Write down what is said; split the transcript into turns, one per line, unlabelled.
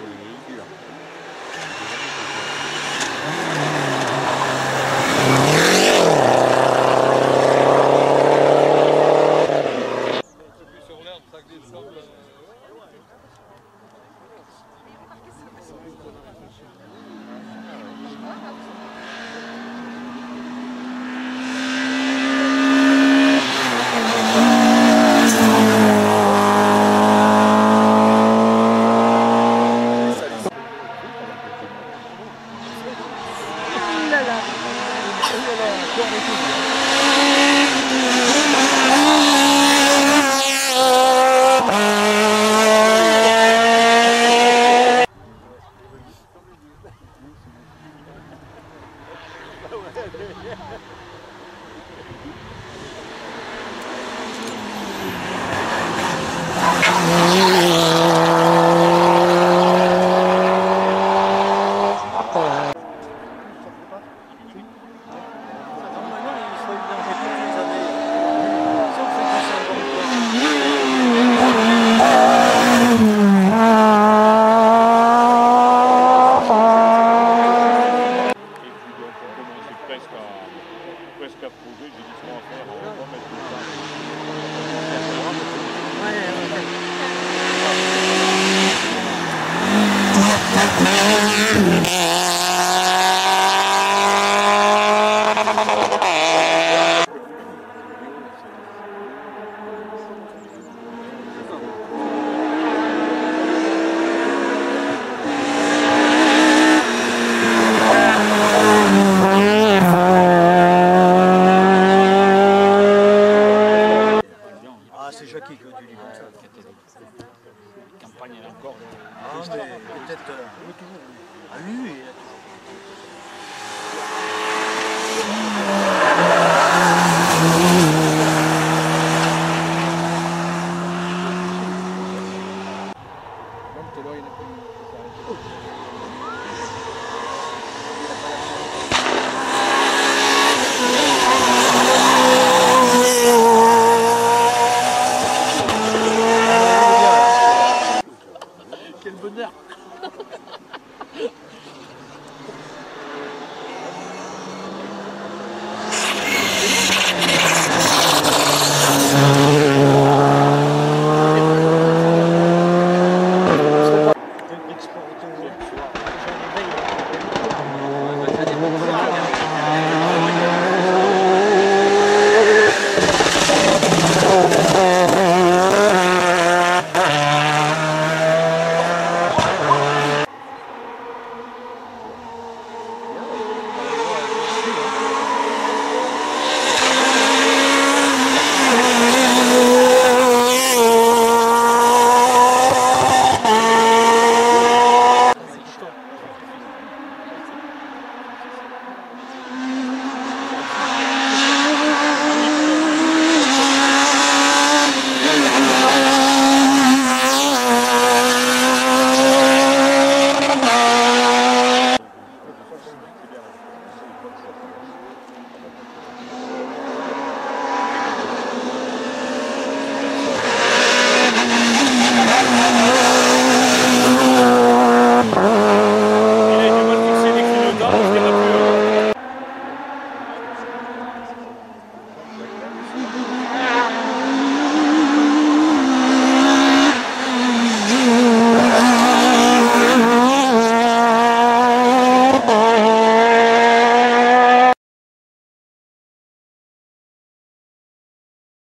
Amen. yeah. peut-être. Ah oui.